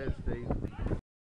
says Steve.